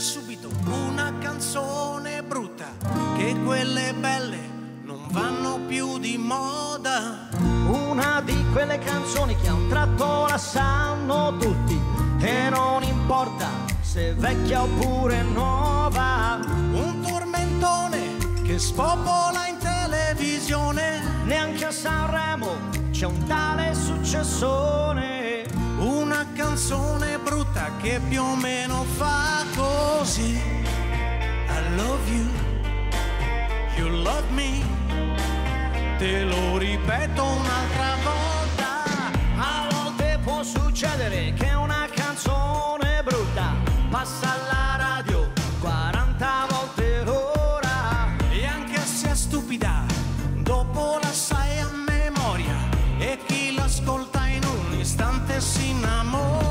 subito una canzone brutta, che quelle belle non vanno più di moda. Una di quelle canzoni che a un tratto la sanno tutti e non importa se vecchia oppure nuova. Un tormentone che spopola in televisione. Neanche a Sanremo c'è un tale successone. Una canzone che più o meno fa così. I love you, you love me. Te lo ripeto un'altra volta. A volte può succedere che una canzone brutta passa alla radio 40 volte l'ora. E anche se è stupida, dopo la a memoria. E chi l'ascolta in un istante si innamora.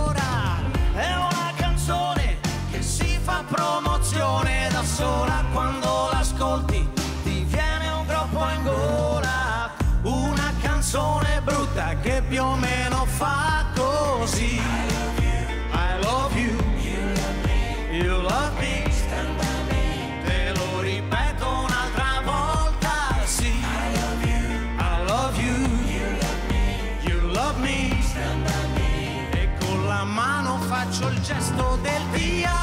Faccio il gesto del ti